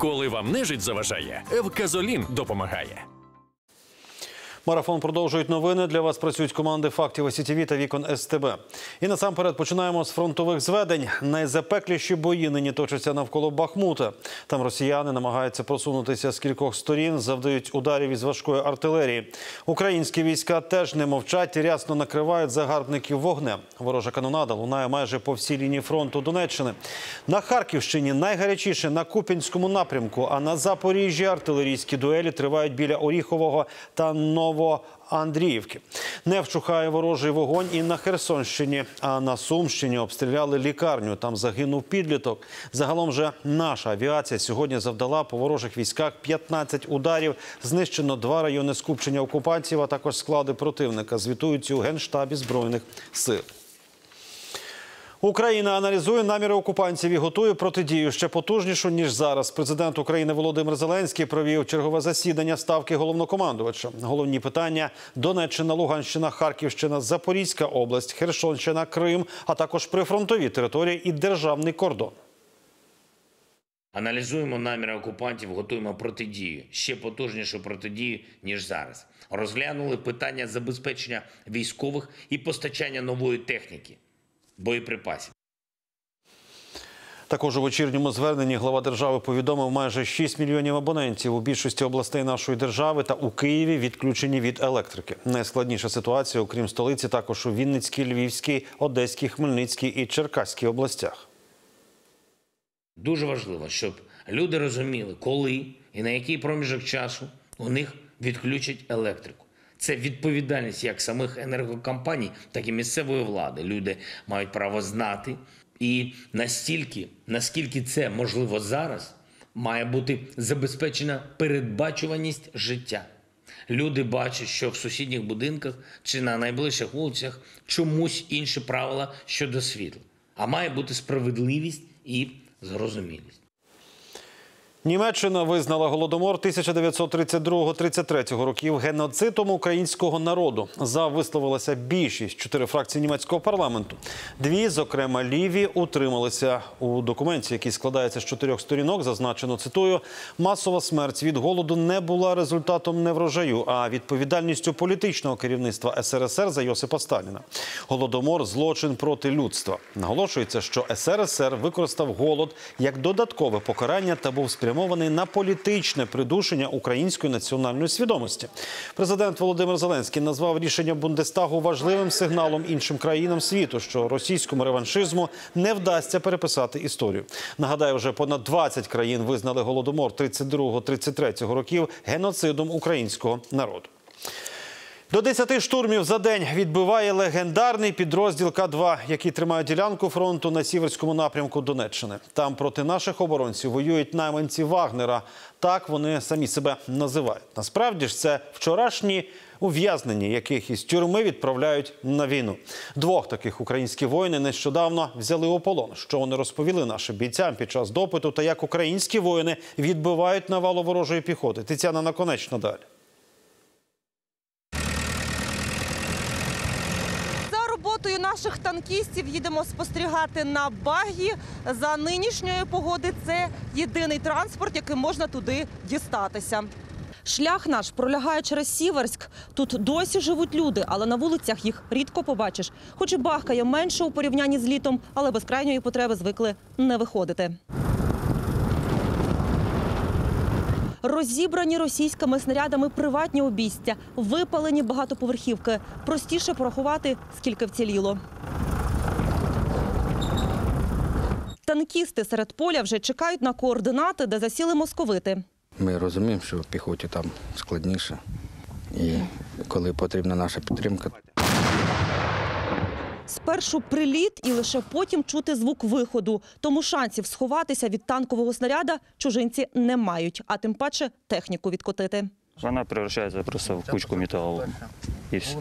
Коли вам нежить заважає, Евказолін допомагає. Марафон продовжують новини. Для вас працюють команди фактів ICTV та вікон СТБ. І насамперед починаємо з фронтових зведень. Найзапекліші бої нині точаться навколо Бахмута. Там росіяни намагаються просунутися з кількох сторін, завдають ударів із важкої артилерії. Українські війська теж не мовчать і рясно накривають загарбників вогнем. Ворожа канонада лунає майже по всій лінії фронту Донеччини. На Харківщині найгарячіше на Купінському напрямку, а на Запоріжжі артилерійські дуелі тривають біля Оріхового та Новоандріївки. Не вщухає ворожий вогонь і на Херсонщині, а на Сумщині обстріляли лікарню. Там загинув підліток. Загалом же наша авіація сьогодні завдала по ворожих військах 15 ударів. Знищено два райони скупчення окупантів, а також склади противника. Звітують у генштабі збройних сил. Україна аналізує наміри окупантів і готує протидію ще потужнішу ніж зараз. Президент України Володимир Зеленський провів чергове засідання ставки головнокомандувача. Головні питання: Донеччина, Луганщина, Харківщина, Запорізька область, Херсонщина, Крим, а також прифронтові території і державний кордон. Аналізуємо наміри окупантів, готуємо протидію, ще потужнішу протидію, ніж зараз. Розглянули питання забезпечення військових і постачання нової техніки, боєприпасів. Також у вечірньому зверненні глава держави повідомив майже 6 мільйонів абонентів у більшості областей нашої держави та у Києві відключені від електрики. Найскладніша ситуація, окрім столиці, також у Вінницькій, Львівській, Одеській, Хмельницькій і Черкаській областях. Дуже важливо, щоб люди розуміли, коли і на який проміжок часу у них відключать електрику. Це відповідальність як самих енергокомпаній, так і місцевої влади. Люди мають право знати. І настільки, наскільки це можливо зараз, має бути забезпечена передбачуваність життя. Люди бачать, що в сусідніх будинках чи на найближчих вулицях чомусь інші правила щодо світла. А має бути справедливість і зрозумілість. Німеччина визнала голодомор 1932-33 років геноцидом українського народу. За висловилася більшість чотири фракції німецького парламенту. Дві, зокрема, ліві, утрималися у документі, який складається з чотирьох сторінок. Зазначено цитую: масова смерть від голоду не була результатом неврожаю, а відповідальністю політичного керівництва СРСР за Йосипа Сталіна. Голодомор злочин проти людства. Наголошується, що СРСР використав голод як додаткове покарання та був спрямований на політичне придушення української національної свідомості. Президент Володимир Зеленський назвав рішення Бундестагу важливим сигналом іншим країнам світу, що російському реваншизму не вдасться переписати історію. Нагадаю, вже понад 20 країн визнали голодомор 32-33 років геноцидом українського народу. До 10 штурмів за день відбиває легендарний підрозділ К-2, який тримає ділянку фронту на сіверському напрямку Донеччини. Там проти наших оборонців воюють найманці Вагнера. Так вони самі себе називають. Насправді ж це вчорашні ув'язнені, яких із тюрми відправляють на війну. Двох таких українські воїни нещодавно взяли у полон. Що вони розповіли нашим бійцям під час допиту, та як українські воїни відбивають навалу ворожої піхоти. Тетяна наконечно далі. За роботою наших танкістів їдемо спостерігати на багі. За нинішньої погоди це єдиний транспорт, яким можна туди дістатися. Шлях наш пролягає через Сіверськ. Тут досі живуть люди, але на вулицях їх рідко побачиш. Хоч і бахкає менше у порівнянні з літом, але без крайньої потреби звикли не виходити. Розібрані російськими снарядами приватні обійстя, випалені багатоповерхівки. Простіше порахувати, скільки вціліло. Танкісти серед поля вже чекають на координати, де засіли московити. Ми розуміємо, що в піхоті там складніше. І коли потрібна наша підтримка, Спершу приліт і лише потім чути звук виходу. Тому шансів сховатися від танкового снаряда чужинці не мають, а тим паче техніку відкотити. Она превращается просто в кучку металла. И все.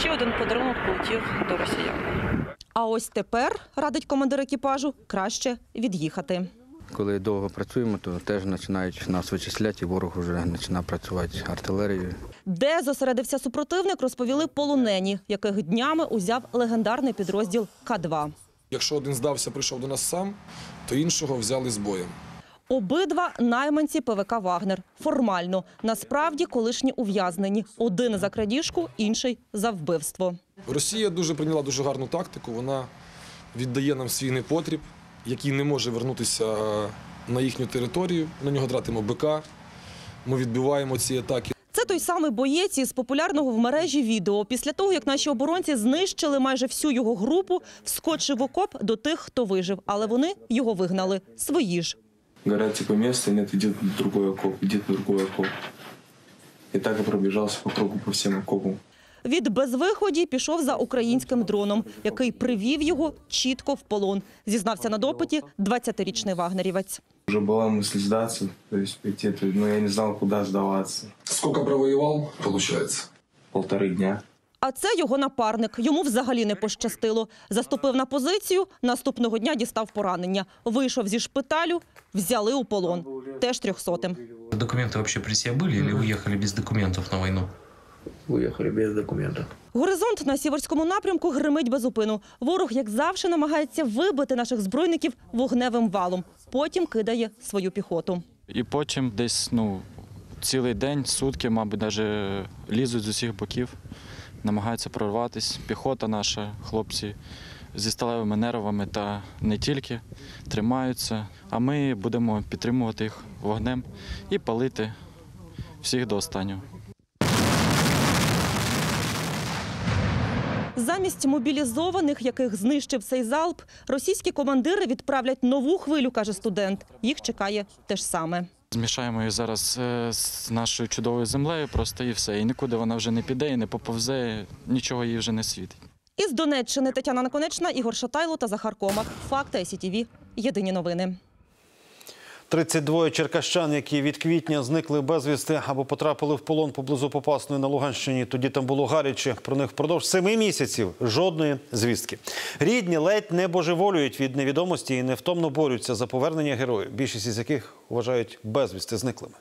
Ще один подарунок полетів до росіян. А ось тепер, радить командир екіпажу, краще від'їхати. Коли довго працюємо, то теж починають нас вичисляти, і ворог вже починає працювати артилерією. Де зосередився супротивник, розповіли полонені, яких днями узяв легендарний підрозділ К-2. Якщо один здався, прийшов до нас сам, то іншого взяли з боєм. Обидва найманці ПВК «Вагнер». Формально. Насправді колишні ув'язнені. Один за крадіжку, інший за вбивство. Росія дуже прийняла дуже гарну тактику. Вона віддає нам свій непотріб, який не може вернутися на їхню територію. На нього тратимо БК. Ми відбиваємо ці атаки. Це той самий боєць із популярного в мережі відео. Після того, як наші оборонці знищили майже всю його групу, вскочив в окоп до тих, хто вижив. Але вони його вигнали. Свої ж. Говорят, типа, места нет, иди в другой окоп, иди в другой окоп. И так я пробежался по кругу по всем окопам. Від безвиході пішов за українським дроном, який привів його чітко в полон. Зізнався на допиті 20-річний вагнерівець. Уже была мысль сдаться, то есть пойти, то- но я не знал, куда сдаваться. Скільки провоював, виходить? Полторы дня. А це його напарник. Йому взагалі не пощастило. Заступив на позицію, наступного дня дістав поранення. Вийшов зі шпиталю, взяли у полон. Теж трьохсотим. Документы вообще при себе были или уехали без документов на войну? Уехали без документов. Горизонт на сіверському напрямку гримить без упину. Ворог, як завжди, намагається вибити наших збройників вогневим валом. Потім кидає свою піхоту. І потім десь ну, цілий день, сутки, мабуть, навіть лізуть з усіх боків, намагаються прорватися. Піхота наша, хлопці зі сталевими нервами та не тільки тримаються. А ми будемо підтримувати їх вогнем і палити всіх до останнього. Замість мобілізованих, яких знищив цей залп, російські командири відправлять нову хвилю, каже студент. Їх чекає те ж саме. Змішаємо її зараз е, з нашою чудовою землею, просто і все. І нікуди вона вже не піде і не поповзе, нічого їй вже не світить. Із Донеччини Тетяна Наконечна, Ігор Шатайло та Захар Комах. Факти ICTV. Єдині новини. 32 черкащан, які від квітня зникли безвісти або потрапили в полон поблизу Попасної на Луганщині. Тоді там було гаряче. Про них впродовж семи місяців жодної звістки. Рідні ледь не божеволюють від невідомості і невтомно борються за повернення героїв, більшість із яких вважають безвісти зниклими.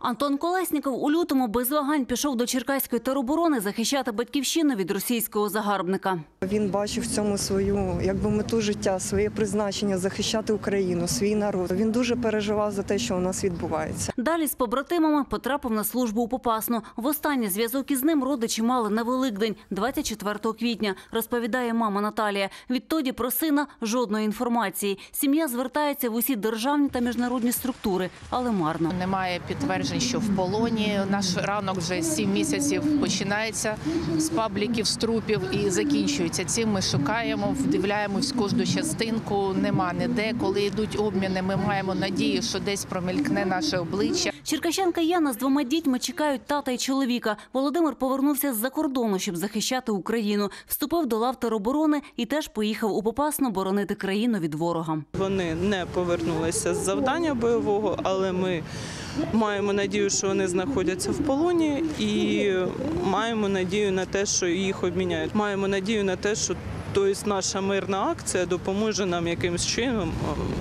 Антон Колесніков у лютому без вагань пішов до Черкаської тероборони захищати батьківщину від російського загарбника. Він бачив в цьому свою якби мету життя, своє призначення захищати Україну, свій народ. Він дуже переживав за те, що у нас відбувається. Далі з побратимами потрапив на службу у Попасну. Востаннє зв'язок із ним родичі мали на Великдень, 24 квітня, розповідає мама Наталія. Відтоді про сина жодної інформації. Сім'я звертається в усі державні та міжнародні структури, але марно. Немає підтверджень, що в полоні. Наш ранок вже сім місяців починається з пабліків, з трупів і закінчується. Цим ми шукаємо, вдивляємось кожну частинку. Нема ніде. Коли йдуть обміни, ми маємо надію, що десь промелькне наше обличчя. Черкащанка Яна з двома дітьми чекають тата і чоловіка. Володимир повернувся з-за кордону, щоб захищати Україну. Вступив до лав тероборони і теж поїхав у Попасну боронити країну від ворога. Вони не повернулися з завдання бойового, але ми маємо надію, що вони знаходяться в полоні, і маємо надію на те, що їх обміняють. Маємо надію на те, що тобто, наша мирна акція допоможе нам якимось чином е,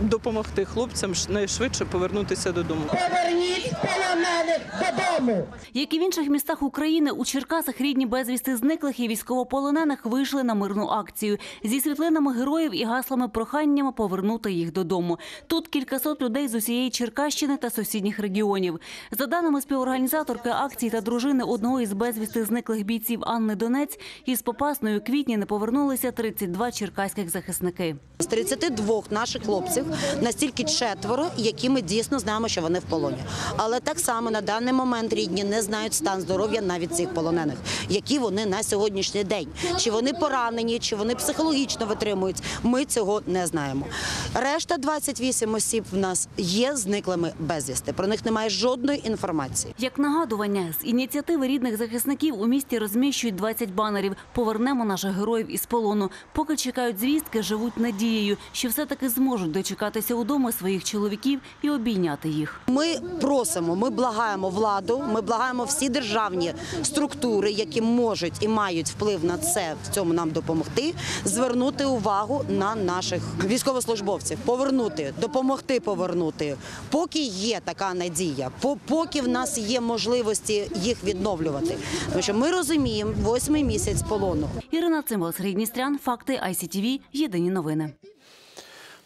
допомогти хлопцям найшвидше повернутися додому. Поверніть полонених додому! Як і в інших містах України, у Черкасах рідні безвісти зниклих і військовополонених вийшли на мирну акцію зі світлинами героїв і гаслами проханнями повернути їх додому. Тут кількасот людей з усієї Черкащини та сусідніх регіонів. За даними співорганізаторки акції та дружини одного із безвісти зниклих бійців Анни Донець, із Попасної квітні не повернулися 32 черкаських захисники. З 32 наших хлопців настільки четверо, які ми дійсно знаємо, що вони в полоні. Але так само на даний момент рідні не знають стан здоров'я навіть цих полонених, які вони на сьогоднішній день. Чи вони поранені, чи вони психологічно витримують. Ми цього не знаємо. Решта 28 осіб в нас є зниклими безвісти. Про них немає жодної інформації. Як нагадування, з ініціативи рідних захисників у місті розміщують 20 банерів. Повернемо наших героїв із полону. Поки чекають звістки, живуть надією, що все таки зможуть дочекати дочекатися удома своїх чоловіків і обійняти їх. Ми просимо, ми благаємо владу, ми благаємо всі державні структури, які можуть і мають вплив на це, в цьому нам допомогти, звернути увагу на наших військовослужбовців, повернути, допомогти повернути. Поки є така надія, поки в нас є можливості їх відновлювати. Тому що ми розуміємо, восьмий місяць полону. Ірина Цимбал, Сергій Дністрян, факти ICTV, Єдині новини.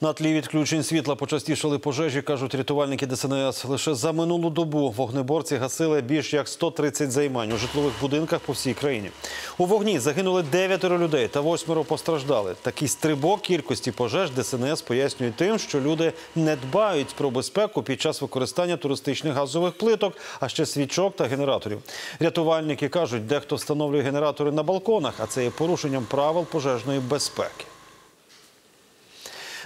На тлі відключень світла почастішали пожежі, кажуть рятувальники ДСНС. Лише за минулу добу вогнеборці гасили більш як 130 займань у житлових будинках по всій країні. У вогні загинули дев'ятеро людей та восьмеро постраждали. Такий стрибок кількості пожеж ДСНС пояснює тим, що люди не дбають про безпеку під час використання туристичних газових плиток, а ще свічок та генераторів. Рятувальники кажуть, дехто встановлює генератори на балконах, а це є порушенням правил пожежної безпеки.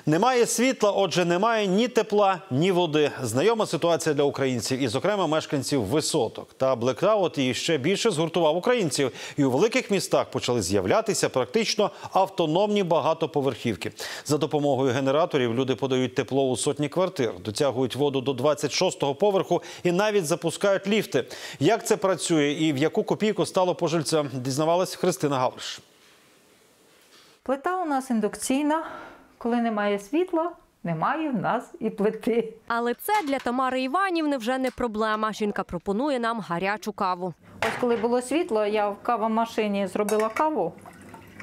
Немає світла, отже, немає ні тепла, ні води. Знайома ситуація для українців, і, зокрема, мешканців висоток. Та блекаут і ще більше згуртував українців. І у великих містах почали з'являтися практично автономні багатоповерхівки. За допомогою генераторів люди подають тепло у сотні квартир, дотягують воду до 26-го поверху і навіть запускають ліфти. Як це працює і в яку копійку стало пожильцям, дізнавалась Христина Гавриш. Плита у нас індукційна. Коли немає світла, немає в нас і плити. Але це для Тамари Іванівни вже не проблема. Жінка пропонує нам гарячу каву. Ось коли було світло, я в кавомашині зробила каву,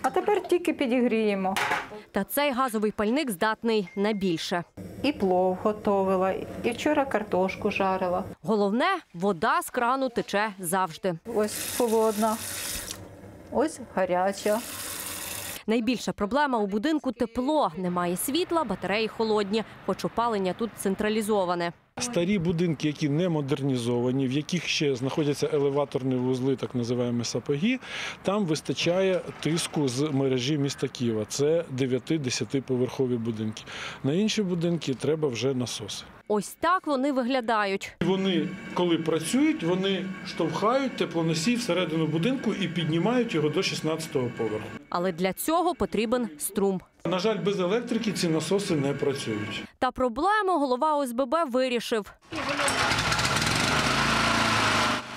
а тепер тільки підігріємо. Та цей газовий пальник здатний на більше. І плов готовила, і вчора картошку жарила. Головне, вода з крану тече завжди. Ось холодна, ось гаряча. Найбільша проблема у будинку тепло. Немає світла, батареї холодні, хоч опалення тут централізоване. Старі будинки, які не модернізовані, в яких ще знаходяться елеваторні вузли, так називаємо сапоги, там вистачає тиску з мережі міста Києва. Це 9-10 поверхові будинки. На інші будинки треба вже насоси. Ось так вони виглядають. Вони, коли працюють, вони штовхають теплоносій всередину будинку і піднімають його до 16-го поверху. Але для цього потрібен струм. На жаль, без електрики ці насоси не працюють. Та проблему голова ОСББ вирішив.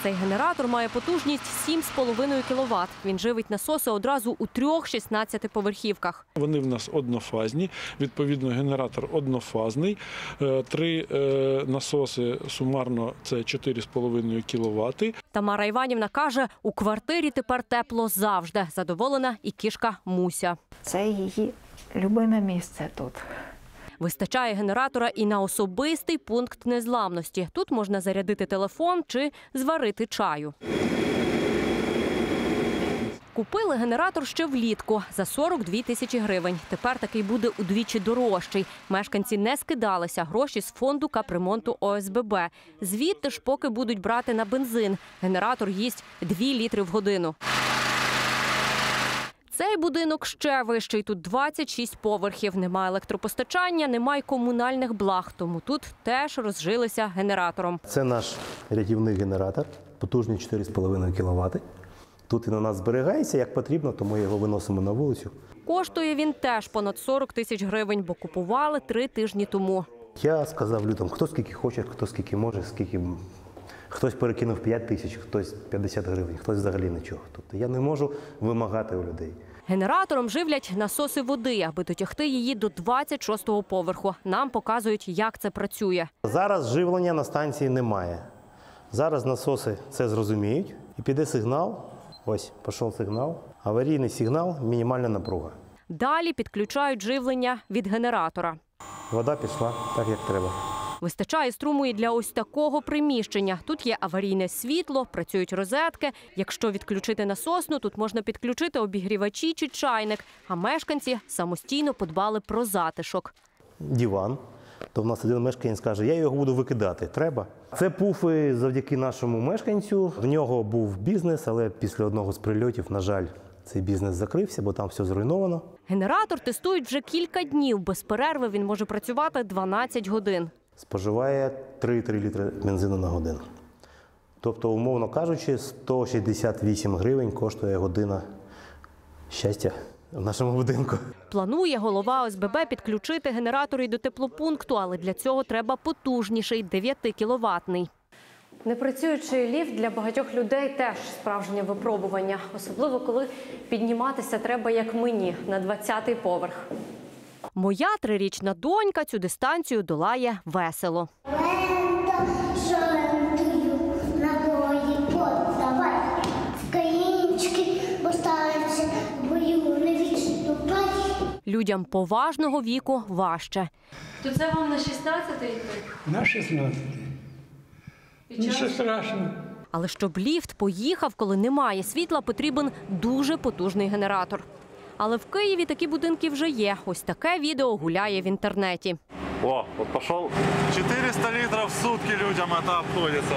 Цей генератор має потужність 7,5 кВт. Він живить насоси одразу у трьох 16-поверхівках. Вони в нас однофазні, відповідно, генератор однофазний. Е, Три е, насоси сумарно це 4,5 кВт. Тамара Іванівна каже, у квартирі тепер тепло завжди. Задоволена і кішка Муся. Це її любиме місце тут. Вистачає генератора і на особистий пункт незламності. Тут можна зарядити телефон чи зварити чаю. Купили генератор ще влітку за 42 тисячі гривень. Тепер такий буде удвічі дорожчий. Мешканці не скидалися гроші з фонду капремонту ОСББ. Звідти ж поки будуть брати на бензин. Генератор їсть 2 літри в годину. Цей будинок ще вищий. Тут 26 поверхів. Немає електропостачання, немає комунальних благ. Тому тут теж розжилися генератором. Це наш рятівний генератор, потужний 4,5 кВт. Тут він у нас зберігається як потрібно, то ми його виносимо на вулицю. Коштує він теж понад 40 тисяч гривень, бо купували три тижні тому. Я сказав людям, хто скільки хоче, хто скільки може, скільки. Хтось перекинув 5 тисяч, хтось 50 гривень, хтось взагалі нічого. Тобто я не можу вимагати у людей. Генератором живлять насоси води, аби дотягти її до 26-го поверху. Нам показують, як це працює. Зараз живлення на станції немає. Зараз насоси це зрозуміють і піде сигнал. Ось пішов сигнал. Аварійний сигнал, мінімальна напруга. Далі підключають живлення від генератора. Вода пішла так, як треба. Вистачає струму і для ось такого приміщення. Тут є аварійне світло, працюють розетки. Якщо відключити насосну, тут можна підключити обігрівачі чи чайник. А мешканці самостійно подбали про затишок. Діван. То в нас один мешканець каже, я його буду викидати. Треба. Це пуфи завдяки нашому мешканцю. В нього був бізнес, але після одного з прильотів, на жаль, цей бізнес закрився, бо там все зруйновано. Генератор тестують вже кілька днів. Без перерви він може працювати 12 годин. Споживає 3-3 літри бензину на годину. Тобто, умовно кажучи, 168 гривень коштує година щастя в нашому будинку. Планує голова ОСББ підключити генератори й до теплопункту, але для цього треба потужніший 9-кіловатний. Непрацюючий ліфт для багатьох людей теж справжнє випробування, особливо коли підніматися треба, як мені, на 20-й поверх. Моя трирічна донька цю дистанцію долає весело. Людям поважного віку важче. То це вам на 16-й? На 16. Нічого страшного. Але щоб ліфт поїхав, коли немає світла, потрібен дуже потужний генератор. Але в Києві такі будинки вже є. Ось таке відео гуляє в інтернеті. О, от пішов. 400 літрів в сутки людям це обходиться.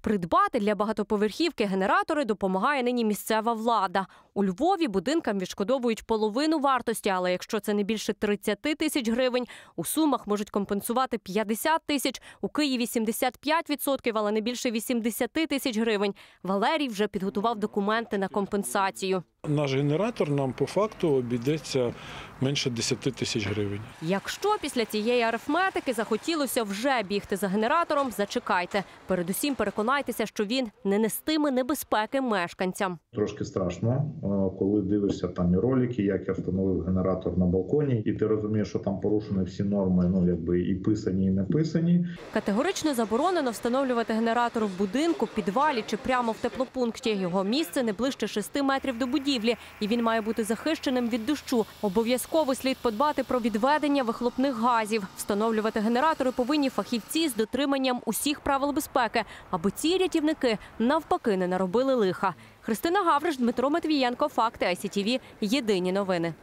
Придбати для багатоповерхівки генератори допомагає нині місцева влада. У Львові будинкам відшкодовують половину вартості, але якщо це не більше 30 тисяч гривень, у сумах можуть компенсувати 50 тисяч, у Києві 75%, але не більше 80 тисяч гривень. Валерій вже підготував документи на компенсацію. Наш генератор нам по факту обійдеться менше 10 тисяч гривень. Якщо після цієї арифметики захотілося вже бігти за генератором, зачекайте. Передусім переконайтеся, що він не нестиме небезпеки мешканцям. Трошки страшно, коли дивишся там і ролики, як я встановив генератор на балконі, і ти розумієш, що там порушені всі норми, ну якби і писані, і не писані. Категорично заборонено встановлювати генератор в будинку, підвалі чи прямо в теплопункті. Його місце не ближче 6 метрів до будівлі, і він має бути захищеним від дощу. Обов'язково слід подбати про відведення вихлопних газів. Встановлювати генератори повинні фахівці з дотриманням усіх правил безпеки, аби ці рятівники навпаки не наробили лиха. Христина Гавриш, Дмитро Матвієнко, факти ICTV. Єдині новини.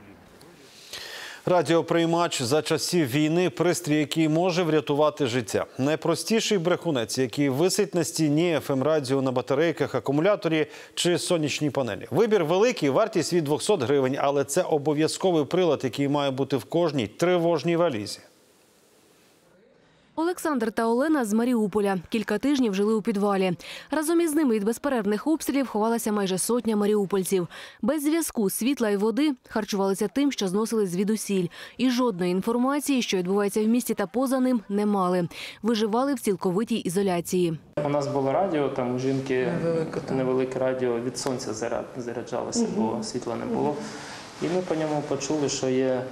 Радіоприймач за часів війни пристрій, який може врятувати життя. Найпростіший брехунець, який висить на стіні ФМ радіо на батарейках, акумуляторі чи сонячній панелі. Вибір великий, вартість від 200 гривень, але це обов'язковий прилад, який має бути в кожній тривожній валізі. Олександр та Олена з Маріуполя кілька тижнів жили у підвалі. Разом із ними від безперервних обстрілів ховалася майже сотня маріупольців. Без зв'язку, світла і води харчувалися тим, що зносили звідусіль. І жодної інформації, що відбувається в місті та поза ним, не мали. Виживали в цілковитій ізоляції. У нас було радіо, там у жінки невелике радіо від сонця заряд- заряджалося, бо світла не було. І ми по ньому почули, що є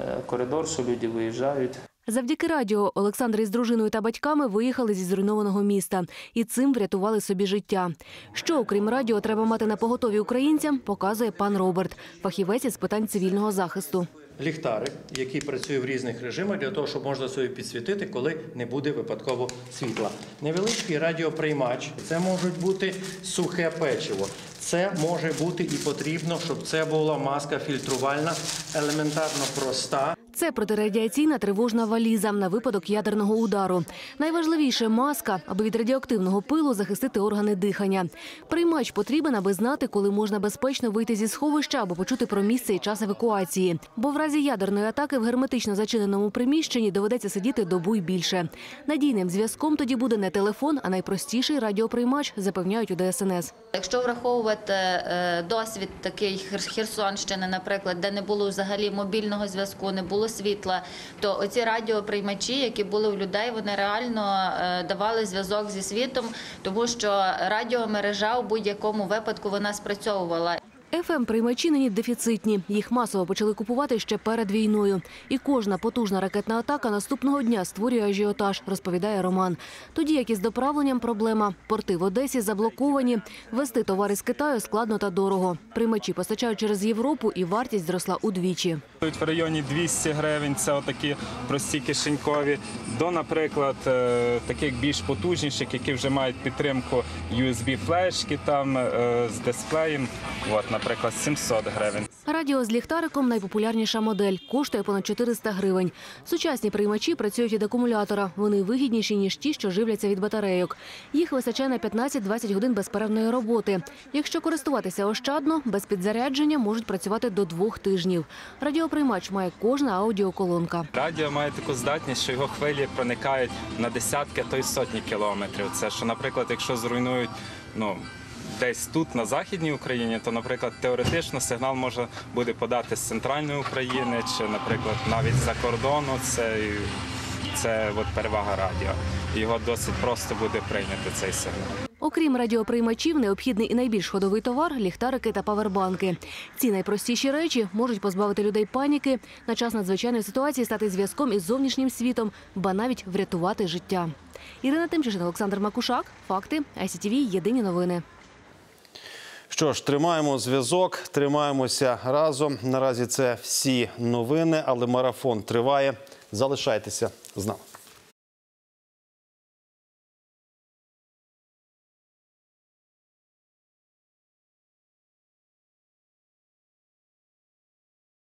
е, коридор, що люди виїжджають. Завдяки радіо Олександр із дружиною та батьками виїхали зі зруйнованого міста і цим врятували собі життя. Що, окрім радіо, треба мати на поготові українцям, показує пан Роберт, фахівець із питань цивільного захисту. ліхтарик, який працює в різних режимах для того, щоб можна собі підсвітити, коли не буде випадково світла. Невеличкий радіоприймач це можуть бути сухе печиво. Це може бути і потрібно, щоб це була маска фільтрувальна, елементарно проста. Це протирадіаційна тривожна валіза на випадок ядерного удару. Найважливіше маска, аби від радіоактивного пилу захистити органи дихання. Приймач потрібен, аби знати, коли можна безпечно вийти зі сховища або почути про місце і час евакуації. Бо в разі ядерної атаки в герметично зачиненому приміщенні доведеться сидіти добу й більше. Надійним зв'язком тоді буде не телефон, а найпростіший радіоприймач, запевняють у ДСНС. Якщо враховувати е, досвід такий Херсонщини, наприклад, де не було взагалі мобільного зв'язку, не було світла, то оці радіоприймачі, які були у людей, вони реально е, давали зв'язок зі світом, тому що радіомережа у будь-якому випадку вона спрацьовувала. ФМ приймачі нині дефіцитні. Їх масово почали купувати ще перед війною. І кожна потужна ракетна атака наступного дня створює ажіотаж, розповідає Роман. Тоді як із доправленням проблема. Порти в Одесі заблоковані. Вести товари з Китаю складно та дорого. Приймачі постачають через Європу і вартість зросла удвічі. В районі 200 гривень це отакі прості кишенькові, до, наприклад, е, таких більш потужніших, які вже мають підтримку USB-флешки там е, з дисплеєм, наприклад, 700 гривень. Радіо з ліхтариком найпопулярніша модель. Коштує понад 400 гривень. Сучасні приймачі працюють від акумулятора. Вони вигідніші, ніж ті, що живляться від батарейок. Їх вистачає на 15-20 годин безперервної роботи. Якщо користуватися ощадно, без підзарядження можуть працювати до двох тижнів. Радіоприймач має кожна аудіоколонка. Радіо має таку здатність, що його хвилі проникають на десятки, то й сотні кілометрів. Це що, наприклад, якщо зруйнують ну, десь тут, на західній Україні, то, наприклад, теоретично сигнал може буде подати з центральної України чи, наприклад, навіть з-за кордону. Це, це от перевага радіо. Його досить просто буде прийняти цей сигнал. Окрім радіоприймачів, необхідний і найбільш ходовий товар ліхтарики та павербанки. Ці найпростіші речі можуть позбавити людей паніки, на час надзвичайної ситуації стати зв'язком із зовнішнім світом, ба навіть врятувати життя. Ірина Тимчишин, Олександр Макушак. Факти. ICTV. Єдині новини. Що ж, тримаємо зв'язок, тримаємося разом. Наразі це всі новини, але марафон триває. Залишайтеся з нами.